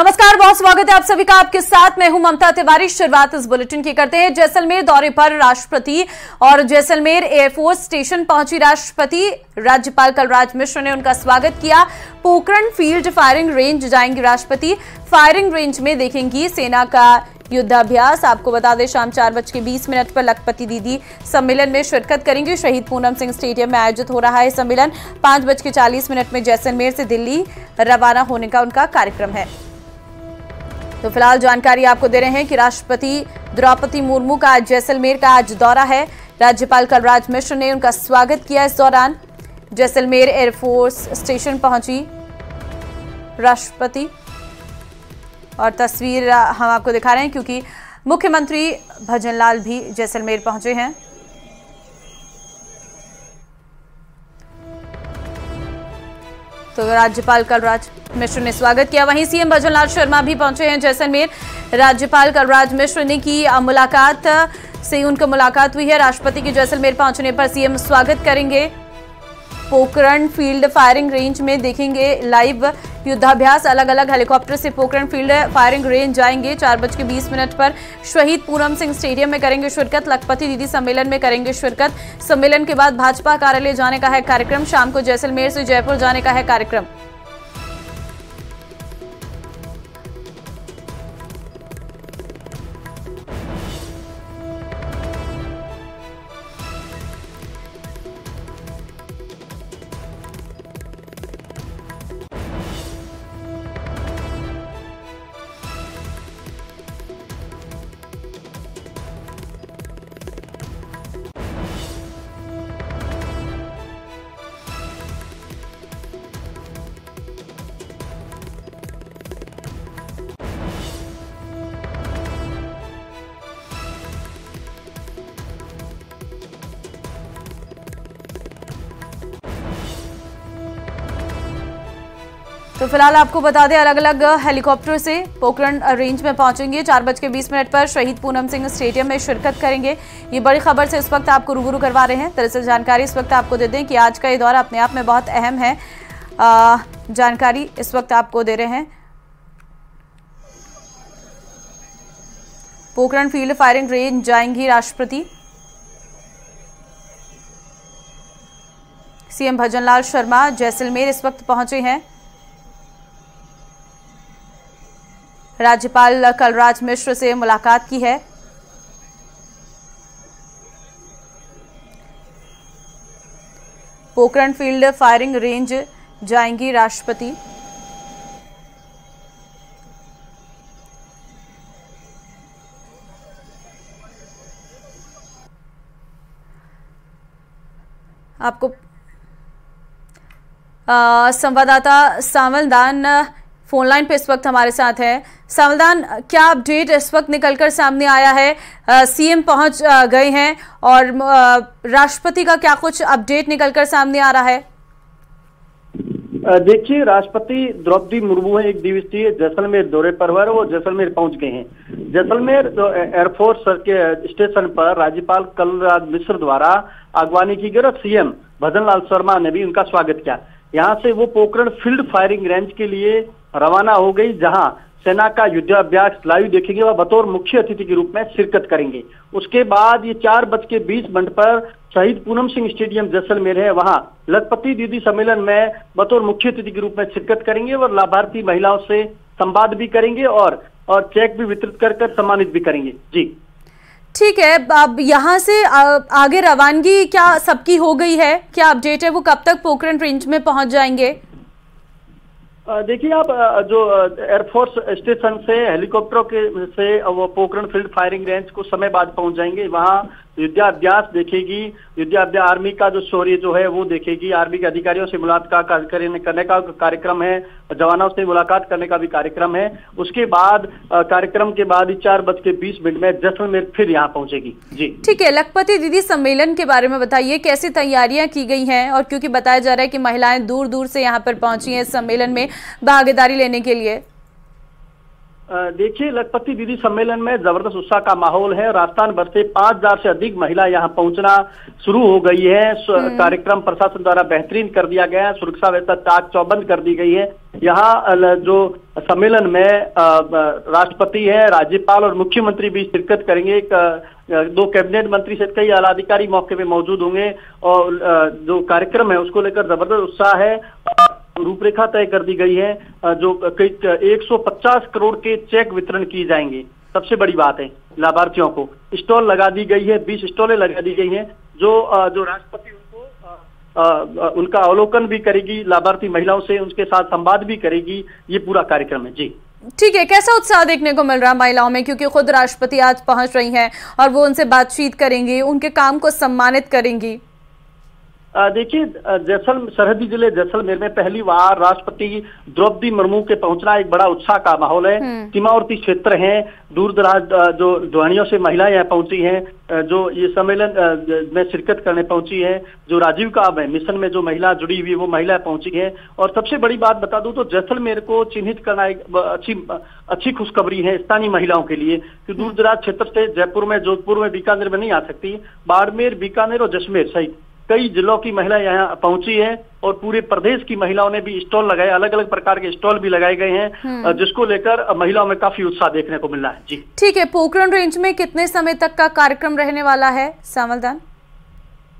नमस्कार, बहुत स्वागत है आप सभी का। आपके साथ मैं हूँ ममता तिवारी। शुरुआत इस बुलेटिन की करते हैं। जैसलमेर दौरे पर राष्ट्रपति और जैसलमेर एयरफोर्स स्टेशन पहुँची राष्ट्रपति। राज्यपाल कलराज मिश्र ने उनका स्वागत किया। पोखरण फ़ील्ड फायरिंग रेंज जाएँगे राष्ट्रपति। फायरिंग रेंज में देखेंगी सेना का युद्धाभ्यास। आपको बता दें, शाम चार बज के बीस मिनट पर लखपति दीदी सम्मेलन में शिरकत करेंगे। शहीद पूनम सिंह स्टेडियम में आयोजित हो रहा है सम्मेलन। पाँच बज के चालीस मिनट में जैसलमेर से दिल्ली रवाना होने का उनका कार्यक्रम है। तो फ़िलहाल जानकारी आपको दे रहे हैं कि राष्ट्रपति द्रौपदी मुर्मू का जैसलमेर का आज दौरा है। राज्यपाल कलराज मिश्र ने उनका स्वागत किया इस दौरान। जैसलमेर एयरफोर्स स्टेशन पहुँची राष्ट्रपति। और तस्वीर हम आपको दिखा रहे हैं क्योंकि मुख्यमंत्री भजनलाल भी जैसलमेर पहुँचे हैं। तो राज्यपाल कलराज मिश्र ने स्वागत किया। वहीं सीएम भजनलाल शर्मा भी पहुँचे हैं जैसलमेर। राज्यपाल कलराज मिश्र ने की मुलाकात। से उनका मुलाकात हुई है। राष्ट्रपति के जैसलमेर पहुँचने पर सीएम स्वागत करेंगे। पोकरण फ़ील्ड फायरिंग रेंज में देखेंगे लाइव युद्धाभ्यास। अलग अलग हेलीकॉप्टर से पोकरण फ़ील्ड फायरिंग रेंज जाएँगे। चार बज के बीस मिनट पर शहीद पूनम सिंह स्टेडियम में करेंगे शिरकत। लखपति दीदी सम्मेलन में करेंगे शिरकत। सम्मेलन के बाद भाजपा कार्यालय जाने का है कार्यक्रम। शाम को जैसलमेर से जयपुर जाने का है कार्यक्रम। तो फ़िलहाल आपको बता दें अलग अलग हेलीकॉप्टर से पोखरण रेंज में पहुँचेंगे। चार बज के बीस मिनट पर शहीद पूनम सिंह स्टेडियम में शिरकत करेंगे। ये बड़ी खबर से इस वक्त आपको रूबरू करवा रहे हैं। दरअसल जानकारी इस वक्त आपको दे दें कि आज का ये दौरा अपने आप में बहुत अहम है। आ, जानकारी इस वक्त आपको दे रहे हैं। पोखरण फ़ील्ड फायरिंग रेंज जाएँगी राष्ट्रपति। सीएम भजनलाल शर्मा जैसलमेर इस वक्त पहुँचे हैं। राज्यपाल कलराज मिश्र से मुलाकात की है। पोखरण फ़ील्ड फायरिंग रेंज जाएँगी राष्ट्रपति। आपको संवाददाता सावलदान फ़ोन लाइन पे इस वक्त हमारे साथ है। सावधान, क्या अपडेट इस वक्त निकलकर सामने आया है? सीएम पहुँच गए हैं और राष्ट्रपति का क्या कुछ अपडेट निकलकर सामने आ रहा है? देखिए, राष्ट्रपति द्रौपदी मुर्मू है, एक दिवसीय जैसलमेर दौरे पर हुआ वो जैसलमेर पहुँच गए हैं। जैसलमेर तो एयरफोर्स स्टेशन पर राज्यपाल कलराज मिश्र द्वारा अगवानी की गई और सीएम भजनलाल शर्मा ने भी उनका स्वागत किया। यहाँ से वो पोखरण फ़ील्ड फायरिंग रेंज के लिए रवाना हो गई, जहाँ सेना का युद्धाभ्यास लाइव देखेंगे वह बतौर मुख्य अतिथि के रूप में शिरकत करेंगे। उसके बाद ये चार बज के बीस मिनट पर शहीद पूनम सिंह स्टेडियम जैसलमेर है। वहाँ लखपति दीदी सम्मेलन में बतौर मुख्य अतिथि के रूप में शिरकत करेंगे और लाभार्थी महिलाओं से संवाद भी करेंगे और और चेक भी वितरित कर कर सम्मानित भी करेंगे। जी। ठीक है, अब यहाँ से आगे रवानगी क्या सबकी हो गई है? क्या अपडेट है? वो कब तक पोखरण रेंज में पहुँच जाएँगे? देखिए, आप जो एयरफोर्स स्टेशन से हेलीकॉप्टरों के से, वो पोखरण फ़ील्ड फायरिंग रेंज को समय बाद पहुँच जाएँगे। वहाँ युद्धाभ्यास देखेगी युद्धाभ्यास आर्मी का जो शौर्य जो है, वो देखेगी। आर्मी के अधिकारियों से मुलाकात करने का कार्यक्रम है, जवानों से मुलाकात करने का भी कार्यक्रम है। उसके बाद कार्यक्रम के बाद चार बज के बीस मिनट में जैसलमेर फिर यहाँ पहुंचेगी। जी। ठीक है, लखपति दीदी सम्मेलन के बारे में बताइए, कैसी तैयारियाँ की गई हैं? और क्योंकि बताया जा रहा है कि महिलाएँ दूर दूर से यहाँ पर पहुँची हैं इस सम्मेलन में भागीदारी लेने के लिए। देखिए लखपति दीदी सम्मेलन में ज़बरदस्त उत्साह का माहौल है। राजस्थान भर से पाँच हज़ार से अधिक महिला यहाँ पहुँचना शुरू हो गई है। हम्म। कार्यक्रम प्रशासन द्वारा बेहतरीन कर दिया गया है। सुरक्षा व्यवस्था चाक चौबंद कर दी गई है। यहाँ जो सम्मेलन में राष्ट्रपति है राज्यपाल और मुख्यमंत्री भी शिरकत करेंगे। एक दो कैबिनेट मंत्री सहित कई आलाधिकारी मौके पे मौजूद होंगे। और जो कार्यक्रम है उसको लेकर ज़बरदस्त उत्साह है। रूपरेखा तय कर दी गई है जो कई 150 करोड़ के चेक वितरण किए जाएँगे। सबसे बड़ी बात है लाभार्थियों को। स्टॉल लगा दी गई है 20 स्टॉलें लगा दी गई हैं, जो जो राष्ट्रपति उनको उनका अवलोकन भी करेगी, लाभार्थी महिलाओं से उनके साथ संवाद भी करेगी, ये पूरा कार्यक्रम है। जी। ठीक है, कैसा उत्साह देखने को मिल रहा है महिलाओं में? क्योंकि खुद राष्ट्रपति आज पहुँच रही हैं और वो उनसे बातचीत करेंगी, उनके काम को सम्मानित करेंगी। देखिए जैसल सरहदी ज़िले जैसलमेर में पहली बार राष्ट्रपति द्रौपदी मुर्मू के पहुँचना एक बड़ा उत्साह का माहौल है। हम्म। सीमावर्ती क्षेत्र हैं दूर दराज जो ध्वनियों से महिलाएँ यहाँ पहुँची हैं जो ये सम्मेलन में शिरकत करने पहुँची है जो राजीव का है मिशन में जो महिला जुड़ी हुई वो महिलाएँ पहुँची है। और सबसे बड़ी बात बता दूँ तो जैसलमेर को चिन्हित करना एक अच्छी अच्छी खुशखबरी है स्थानीय महिलाओं के लिए कि दूर दराज क्षेत्र से जयपुर में जोधपुर में बीकानेर में नहीं आ सकती बाड़मेर बीकानेर और जश्मेर सहित कई जिलों की महिलाएँ यहाँ पहुँची है और पूरे प्रदेश की महिलाओं ने भी स्टॉल लगाए अलग अलग प्रकार के स्टॉल भी लगाए गए हैं हम्म। जिसको लेकर महिलाओं में काफ़ी उत्साह देखने को मिल रहा है। जी। ठीक है पोखरण रेंज में कितने समय तक का कार्यक्रम रहने वाला है सावलदान?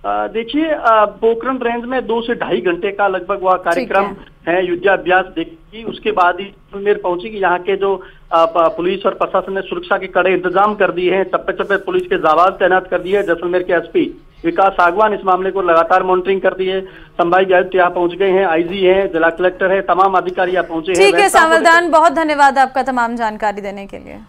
देखिए पोखरण रेंज में दो से ढाई घंटे का लगभग वह कार्यक्रम है। युद्धाभ्यास देखेगी उसके बाद ही मेर पहुँची कि यहाँ के जो पुलिस और प्रशासन ने सुरक्षा के कड़े इंतज़ाम कर दिए हैं चप्पे चप्पे पुलिस के जावाज तैनात कर दिए जैसलमेर के एसपी। विकास आगवान इस मामले को लगातार मॉनिटरिंग कर है संभाग आयुक्त यहाँ पहुँच गए हैं आईजी हैं जिला कलेक्टर है तमाम अधिकारी यहाँ पहुँचे ठीक है सावधान बहुत धन्यवाद आपका तमाम जानकारी देने के लिए।